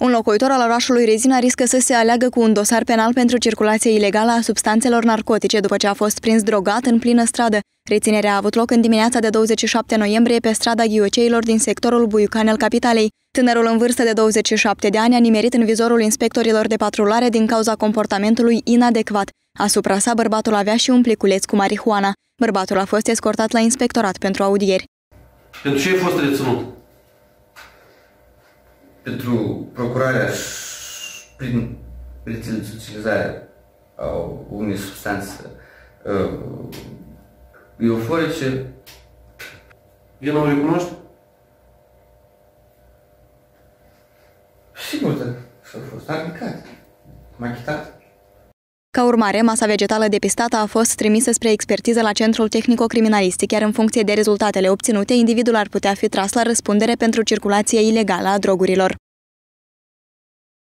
Un locuitor al orașului Rezina riscă să se aleagă cu un dosar penal pentru circulație ilegală a substanțelor narcotice după ce a fost prins drogat în plină stradă. Reținerea a avut loc în dimineața de 27 noiembrie pe strada Ghioceilor din sectorul Buiucan al capitalei. Tânărul în vârstă de 27 de ani a nimerit în vizorul inspectorilor de patrulare din cauza comportamentului inadecvat. Asupra sa, bărbatul avea și un pliculeț cu marihuana. Bărbatul a fost escortat la inspectorat pentru audieri. Pentru ce ai fost reținut? Pentru procurarea și prin rețele de socializare a unei substanțe uh, euforice. Vina o recunoști? Sigur că s-a fost aruncat, m-a chitat. Ca urmare, masa vegetală depistată a fost trimisă spre expertiză la Centrul Tehnico-Criminalistic, iar în funcție de rezultatele obținute, individul ar putea fi tras la răspundere pentru circulație ilegală a drogurilor.